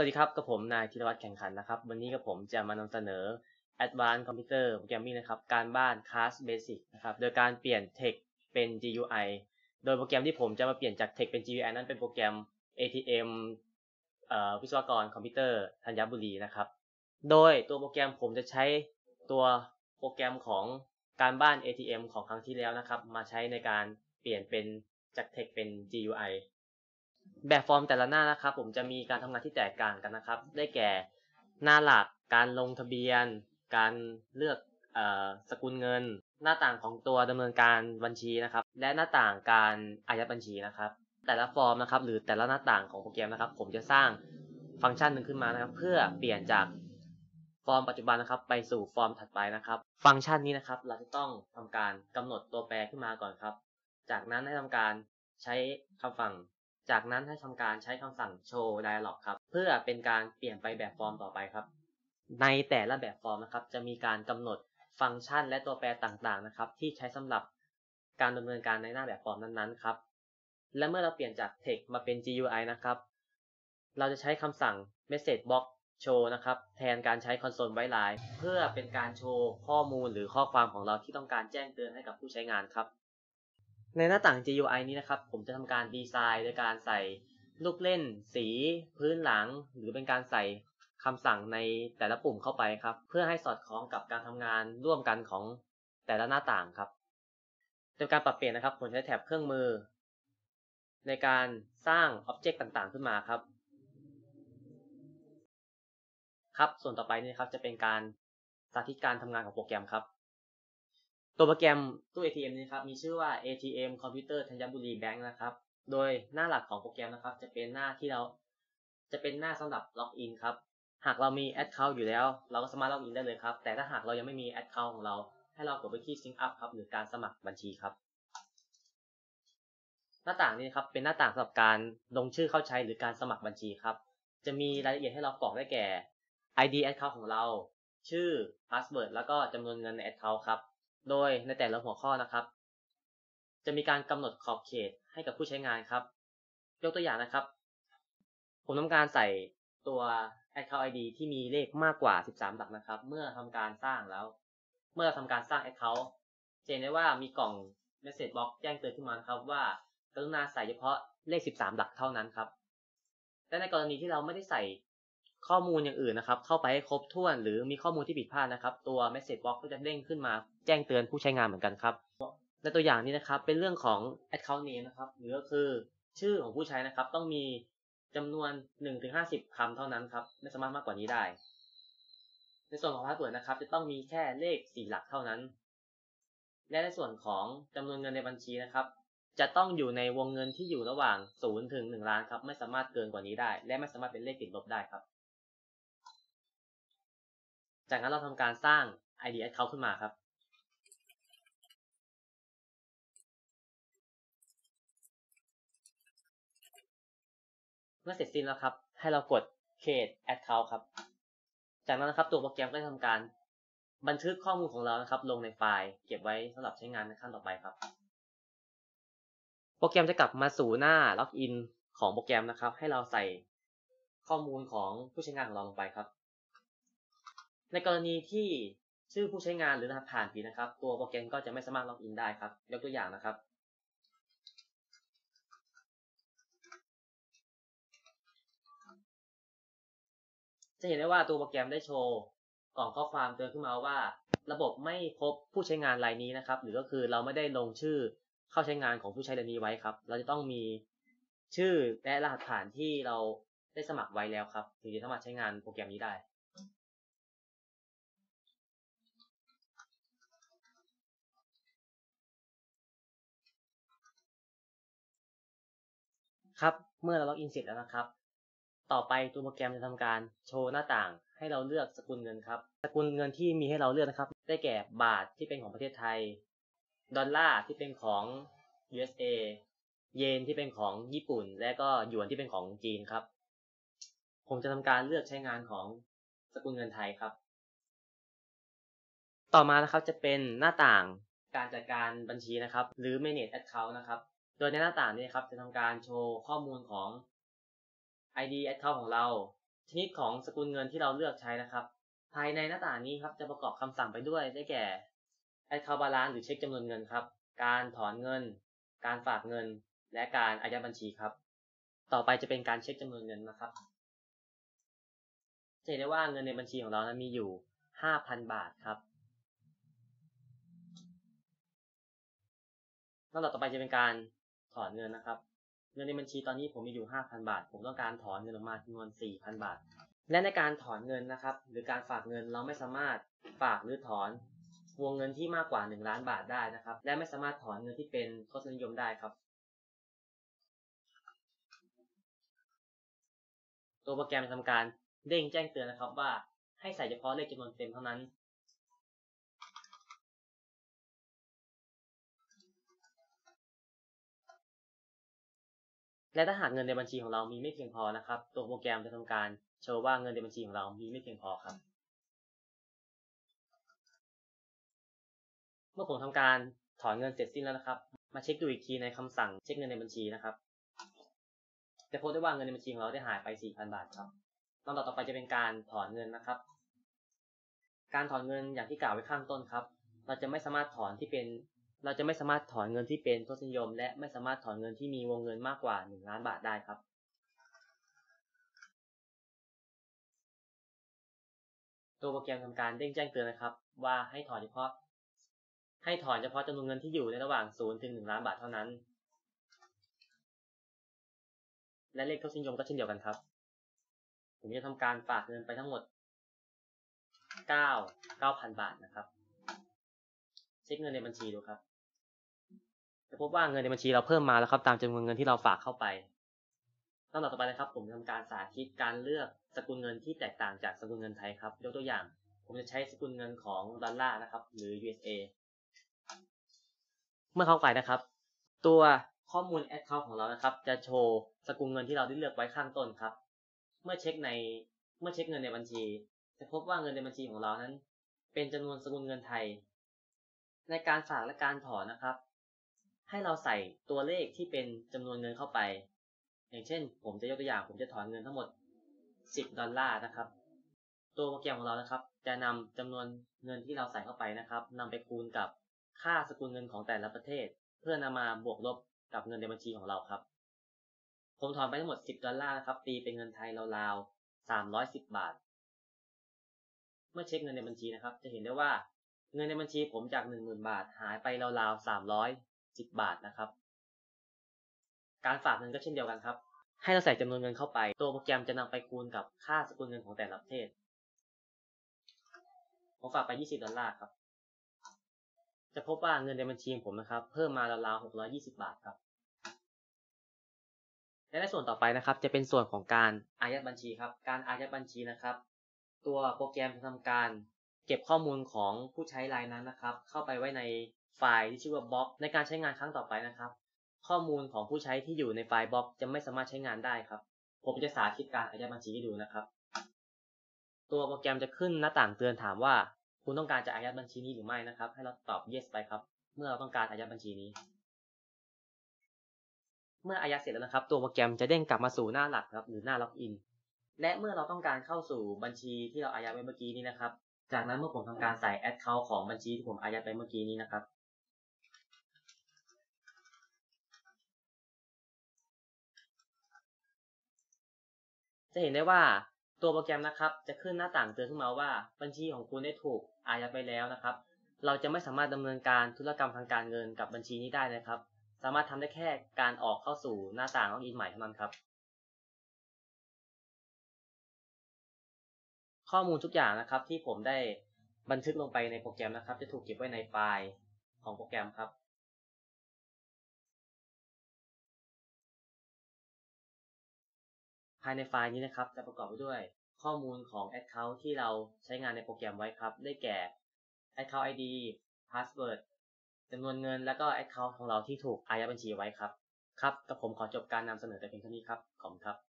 วัสดีครับกับผมนายธีรวัตรแข่งขันนะครับ วันนี้กับผมจะมานำเสนอ Advanced Computer Programming นะครับ การบ้าน Class Basic นะครับ โดยการเปลี่ยน text เป็น GUI โดยโปรแกรมที่ผมจะมาเปลี่ยนจาก text เป็น GUI นั้นเป็นโปรแกรม ATM อ่อวิศวกรคอมพิวเตอร์ธัญบุรีนะครับ โดยตัวโปรแกรมผมจะใช้ตัวโปรแกรมของการบ้าน ATM ของครั้งที่แล้วนะครับ มาใช้ในการเปลี่ยนเป็นจาก text เป็น GUI แบบฟอร์มแต่ละหน้านะครับ ผมจะมีการทำงานที่แตกต่างกันนะครับ ได้แก่หน้าหลัก การลงทะเบียน การเลือกสกุลเงิน หน้าต่างของตัวดำเนินการบัญชีนะครับ และหน้าต่างการอายัดบัญชีนะครับ แต่ละฟอร์มนะครับ หรือแต่ละหน้าต่างของโปรแกรมนะครับ ผมจะสร้างฟังก์ชันหนึ่งขึ้นมานะครับ เพื่อเปลี่ยนจากฟอร์มปัจจุบันนะครับ ไปสู่ฟอร์มถัดไปนะครับ ฟังก์ชันนี้นะครับ เราจะต้องทำการกำหนดตัวแปรขึ้นมาก่อนครับ จากนั้นให้ทำการใช้คำสั่ง จากนั้นให้ทำการใช้คำสั่ง show dialog ครับ เพื่อเป็นการเปลี่ยนไปแบบฟอร์มต่อไปครับ ในแต่ละแบบฟอร์มนะครับ จะมีการกำหนดฟังก์ชันและตัวแปรต่างๆนะครับ ที่ใช้สำหรับการดำเนินการในหน้าแบบฟอร์มนั้นๆครับ และเมื่อเราเปลี่ยนจาก text มาเป็น GUI นะครับ เราจะใช้คำสั่ง message box show นะครับ แทนการใช้ console white line เพื่อเป็นการโชว์ข้อมูลหรือข้อความของเราที่ต้องการแจ้งเตือนให้กับผู้ใช้งานครับ ในหน้าต่าง GUI นี้นะครับ ผมจะทำการดีไซน์โดยการใส่ลูกเล่น สีพื้นหลัง หรือเป็นการใส่คำสั่งในแต่ละปุ่มเข้าไปครับ เพื่อให้สอดคล้องกับการทำงานร่วมกันของแต่ละหน้าต่างครับเป็นการปรับเปลี่ยนนะครับ ผมใช้แถบเครื่องมือ ในการสร้างอ็อบเจกต์ต่างๆ ขึ้นมาครับ ครับ ส่วนต่อไปนี่ครับจะเป็นการสาธิตการทำงานของโปรแกรมครับ ตัวโปรแกรมตู้ ATM นี้ครับมีชื่อว่า ATM Computer ธัญบุรีแบงค์นะครับ โดยหน้าหลักของโปรแกรมนะครับ จะเป็นหน้าที่เราจะเป็นหน้าสำหรับล็อกอินครับ หากเรามี Account อยู่แล้ว เราก็สามารถ login ได้เลยครับ แต่ถ้าหากเรายังไม่มี Account ของเรา ให้เรากดไปที่ Sign Up ครับหรือการสมัครบัญชีครับ หน้าต่างนี้ครับเป็นหน้าต่างสำหรับการลงชื่อเข้าใช้หรือการสมัครบัญชีครับ จะมีรายละเอียดให้เรากรอกได้แก่ ID Account ของเรา ชื่อ Password แล้วก็จำนวนเงินใน Account ครับ โดยในแต่ละหัวข้อนะครับ จะมีการกำหนดขอบเขตให้กับผู้ใช้งานครับ ยกตัวอย่างนะครับ ผมต้องการใส่ตัว Account ID ที่มีเลขมากกว่า 13 หลักนะครับ เมื่อทำการสร้างแล้ว เมื่อทำการสร้าง Account จะเห็นได้ว่ามีกล่อง Message Box แจ้งเตือนขึ้นมาครับว่ากรุณาใส่เฉพาะเลข 13 หลักเท่านั้นครับ และในกรณีที่เราไม่ได้ใส่ ข้อมูลอย่างอื่นนะครับ เข้าไปให้ครบถ้วน หรือมีข้อมูลที่ผิดพลาดนะครับ ตัว message box ก็จะเด้งขึ้นมาแจ้งเตือนผู้ใช้งานเหมือนกันครับ ในตัวอย่างนี้นะครับ เป็นเรื่องของ account name นะครับ หรือก็คือชื่อของผู้ใช้นะครับ ต้องมีจำนวน 1-50คำเท่านั้นครับ ไม่สามารถมากกว่านี้ได้ ในส่วนของ password นะครับ จะต้องมีแค่เลข 4 หลักเท่านั้น และในส่วนของจำนวนเงินในบัญชีนะครับ จะต้องอยู่ในวงเงินที่อยู่ระหว่าง0ถึง1ล้านครับ ไม่สามารถเกินกว่านี้ได้ และไม่สามารถเป็นเลขติดลบได้ครับ จากนั้นเราทำการสร้าง ID account ขึ้นมาครับ เมื่อเสร็จสิ้นแล้วครับ ให้เรากด create account ครับ จากนั้นนะครับตัวโปรแกรมก็จะทำการบันทึกข้อมูลของเรานะครับ ลงในไฟล์เก็บไว้สำหรับใช้งานในขั้นต่อไปครับ โปรแกรมจะกลับมาสู่หน้าล็อกอินของโปรแกรมนะครับ ให้เราใส่ข้อมูลของผู้ใช้งานของเราลงไปครับ ในกรณีที่ชื่อผู้ใช้งานหรือรหัสผ่านผิดนะครับ ตัวโปรแกรมก็จะไม่สามารถล็อกอินได้ครับ ยกตัวอย่างนะครับ จะเห็นได้ว่าตัวโปรแกรมได้โชว์กล่องข้อความเตือนขึ้นมาว่า ระบบไม่พบผู้ใช้งานรายนี้นะครับ หรือก็คือเราไม่ได้ลงชื่อเข้าใช้งานของผู้ใช้รายนี้ไว้ครับ เราจะต้องมีชื่อและรหัสผ่านที่เราได้สมัครไว้แล้วครับ ถึงจะสามารถใช้งานโปรแกรมนี้ได้ ครับ เมื่อเราล็อกอินเสร็จแล้วนะครับ ต่อไปตัวโปรแกรมจะทำการโชว์หน้าต่าง ให้เราเลือกสกุลเงินครับ สกุลเงินที่มีให้เราเลือกนะครับ ได้แก่บาทที่เป็นของประเทศไทย ดอลลาร์ที่เป็นของ USA เยนที่เป็นของญี่ปุ่น และก็หยวนที่เป็นของจีนครับ ผมจะทำการเลือกใช้งานของสกุลเงินไทยครับ ต่อมานะครับจะเป็นหน้าต่างการจัดการบัญชีนะครับ หรือ manage account นะครับ โดยในหน้าต่างนี้ครับจะทำการโชว์ข้อมูลของ ID Account ของเรา ชนิดของสกุลเงินที่เราเลือกใช้นะครับ ภายในหน้าต่างนี้ครับจะประกอบคำสั่งไปด้วยได้แก่ account balance หรือเช็คจำนวนเงินครับ การถอนเงิน การฝากเงิน และการอายัดบัญชีครับ ต่อไปจะเป็นการเช็คจำนวนเงินนะครับจะเห็นได้ว่าเงินในบัญชีของเรานั้นมีอยู่ 5,000 บาทครับลำดับต่อไปจะเป็นการ ถอนเงินนะครับ เงินในบัญชีตอนนี้ผมมีอยู่ 5,000 บาท ผมต้องการถอนเงินออกมาจำนวน 4,000 บาท และในการถอนเงินนะครับ หรือการฝากเงินเราไม่สามารถฝากหรือถอนวงเงินที่มากกว่า 1 ล้านบาทได้นะครับ และไม่สามารถถอนเงินที่เป็นทศนิยมได้ครับ ตัวโปรแกรมจะทำการเด้งแจ้งเตือนนะครับว่าให้ใส่เฉพาะเลขจำนวนเต็มเท่านั้น และถ้าหากเงินในบัญชีของเรามีไม่เพียงพอนะครับ ตัวโปรแกรมจะทำการโชว์ว่าเงินในบัญชีของเรามีไม่เพียงพอครับ เมื่อผมทำการถอนเงินเสร็จสิ้นแล้วนะครับ มาเช็คดูอีกทีในคำสั่งเช็คเงินในบัญชีนะครับ จะพบได้ว่าเงินในบัญชีของเราได้หายไป 4,000 บาทครับลำดับต่อไปจะเป็นการถอนเงินนะครับ การถอนเงินอย่างที่กล่าวไว้ข้างต้นครับ เราจะไม่สามารถถอนที่เป็น เราจะไม่สามารถถอนเงินที่เป็นทศนิยม และไม่สามารถถอนเงินที่มีวงเงินมากกว่า 1 ล้านบาทได้ครับ ตัวโปรแกรมทำการเด้งแจ้งเตือนนะครับ ว่าให้ถอนเฉพาะ ให้ถอนเฉพาะจำนวนเงินที่อยู่ในระหว่าง0ถึง1ล้านบาทเท่านั้น และเลขทศนิยมก็เช่นเดียวกันครับ ผมจะทำการฝากเงินไปทั้งหมด 9 9,000 บาทนะครับ เช็คเงินในบัญชีดูครับ จะพบว่าเงินในบัญชีเราเพิ่มมาแล้วครับตามจำนวนเงินที่เราฝากเข้าไปลำดับต่อไปนะครับ ผมจะทำการสาธิตการเลือกสกุลเงินที่แตกต่างจากสกุลเงินไทยครับ ยกตัวอย่าง ผมจะใช้สกุลเงินของดอลลาร์นะครับ หรือ USA เมื่อเข้าไปนะครับ ตัวข้อมูล Account ของเรานะครับ จะโชว์สกุลเงินที่เราได้เลือกไว้ข้างต้นครับ เมื่อเช็คในเมื่อเช็คเงินในบัญชี จะพบว่าเงินในบัญชีของเรานั้น เป็นจำนวนสกุลเงินไทย ในการฝากและการถอนนะครับ ให้เราใส่ตัวเลขที่เป็นจำนวนเงินเข้าไป อย่างเช่น ผมจะยกตัวอย่างผมจะถอนเงินทั้งหมด 10 ดอลลาร์นะครับ ตัวโปรแกรมของเรานะครับ จะนำจำนวนเงินที่เราใส่เข้าไปนะครับนำไปคูณกับค่าสกุลเงินของแต่ละประเทศ เพื่อนำมาบวกลบกับเงินในบัญชีของเราครับ ผมถอนไปทั้งหมด 10 ดอลลาร์นะครับ ตีเป็นเงินไทยราวๆ310 บาท เมื่อเช็คเงินในบัญชีนะครับ จะเห็นได้ว่าเงินในบัญชีผมจาก 10,000 บาทหายไปราวๆ 310บาทนะครับ การฝากเงินก็เช่นเดียวกันครับ ให้เราใส่จำนวนเงินเข้าไป ตัวโปรแกรมจะนำไปคูณกับค่าสกุลเงินของแต่ละประเทศผมฝากไป20ดอลลาร์ครับ จะพบว่าเงินในบัญชีของผมนะครับ เพิ่มมาราวๆ620บาทครับ และในส่วนต่อไปนะครับ จะเป็นส่วนของการอายัดบัญชีครับ การอายัดบัญชีนะครับ ตัวโปรแกรมจะทำการเก็บข้อมูลของผู้ใช้รายนั้นนะครับ เข้าไปไว้ใน ไฟล์ที่ชื่อว่าบล็อกในการใช้งานครั้งต่อไปนะครับ ข้อมูลของผู้ใช้ที่อยู่ในไฟล์บล็อกจะไม่สามารถใช้งานได้ครับ ผมจะสาธิตการอายัดบัญชีให้ดูนะครับ ตัวโปรแกรมจะขึ้นหน้าต่างเตือนถามว่า คุณต้องการจะอายัดบัญชีนี้หรือไม่นะครับ ให้เราตอบ yes ไปครับ เมื่อเราต้องการอายัดบัญชีนี้ เมื่ออายัดเสร็จแล้วนะครับ ตัวโปรแกรมจะเด้งกลับมาสู่หน้าหลักครับ หรือหน้าล็อกอินและเมื่อเราต้องการเข้าสู่บัญชีที่เราอายัดไว้เมื่อกี้นี้นะครับ จากนั้นเมื่อผมทำการใส่ account ของบัญชีที่ผมอายัดไปเมื่อกี้นี้นะครับ จะเห็นได้ว่าตัวโปรแกรมนะครับ จะขึ้นหน้าต่างเตือนขึ้นมาว่า บัญชีของคุณได้ถูกอายัดไปแล้วนะครับ เราจะไม่สามารถดำเนินการธุรกรรมทางการเงินกับบัญชีนี้ได้นะครับ สามารถทำได้แค่การออกเข้าสู่หน้าต่างล็อกอินใหม่เท่านั้นครับ ข้อมูลทุกอย่างนะครับที่ผมได้บันทึกลงไปในโปรแกรมนะครับ จะถูกเก็บไว้ในไฟล์ของโปรแกรมครับ ภายในไฟล์นี้นะครับจะประกอบไปด้วยข้อมูลของ Account ที่เราใช้งานในโปรแกรมไว้ครับ ได้แก่ Account ID Password จำนวนเงินและก็ Account ของเราที่ถูกอายัดบัญชีไว้ครับ ครับแต่ผมขอจบการนำเสนอแต่เพียงเท่านี้ครับ ขอบคุณครับ